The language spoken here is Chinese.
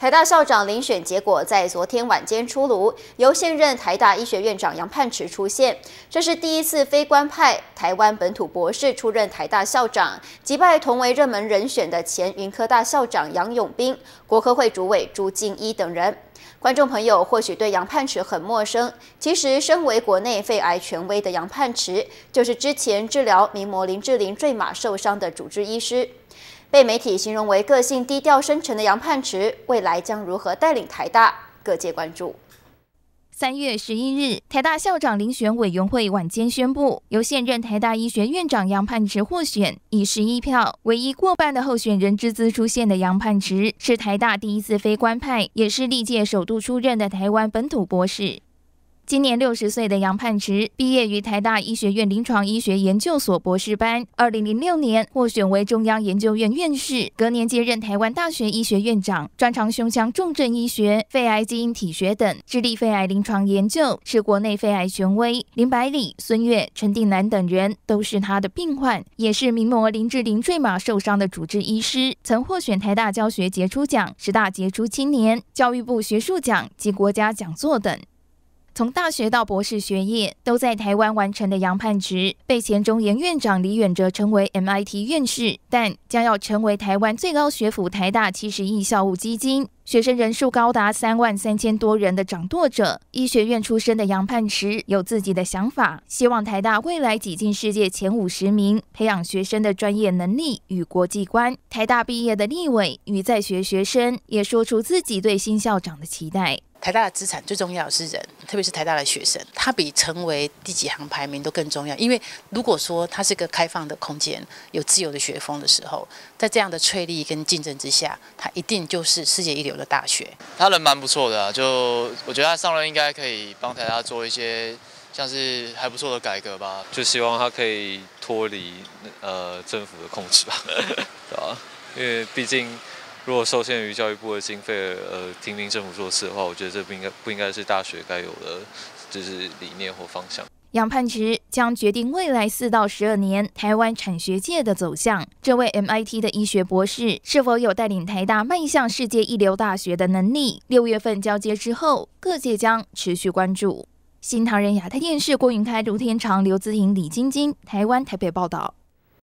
台大校长遴选结果在昨天晚间出炉，由现任台大医学院长杨盼池出现，这是第一次非官派台湾本土博士出任台大校长，击败同为热门人选的前云科大校长杨永斌、国科会主委朱敬一等人。观众朋友或许对杨盼池很陌生，其实身为国内肺癌权威的杨盼池，就是之前治疗名模林志玲坠马受伤的主治医师。被媒体形容为个性低调深沉的杨盼池，未来将如何带领台大？各界关注。三月十一日，台大校长遴选委员会晚间宣布，由现任台大医学院长杨盼池获选，以十一票，唯一过半的候选人之资出现的杨盼池，是台大第一次非官派，也是历届首度出任的台湾本土博士。今年六十岁的杨盼池毕业于台大医学院临床医学研究所博士班，二零零六年获选为中央研究院院士，隔年接任台湾大学医学院长，专长胸腔重症医学、肺癌基因体学等，致力肺癌临床研究，是国内肺癌权威。林百里、孙悦、陈定南等人都是他的病患，也是名模林志玲坠马受伤的主治医师，曾获选台大教学杰出奖、十大杰出青年、教育部学术奖及国家讲座等。从大学到博士学业都在台湾完成的杨盼池，被前中研院长李远哲称为 MIT 院士，但将要成为台湾最高学府台大七十亿校务基金，学生人数高达三万三千多人的掌舵者。医学院出身的杨盼池有自己的想法，希望台大未来挤进世界前五十名，培养学生的专业能力与国际观。台大毕业的立委与在学学生也说出自己对新校长的期待。台大的资产最重要的是人，特别是台大的学生，他比成为第几行排名都更重要。因为如果说它是个开放的空间，有自由的学风的时候，在这样的催力跟竞争之下，它一定就是世界一流的大学。他人蛮不错的啊，就我觉得他上任应该可以帮台大做一些像是还不错的改革吧。就希望他可以脱离呃政府的控制吧，对吧？因为毕竟。如果受限于教育部的经费，呃，听听政府做事的话，我觉得这不应该不应该是大学该有的，就是理念或方向。杨盼池将决定未来四到十二年台湾产学界的走向。这位 MIT 的医学博士是否有带领台大迈向世界一流大学的能力？六月份交接之后，各界将持续关注。新唐人亚太电视郭云开、卢天长、刘姿颖、李晶晶，台湾台北报道。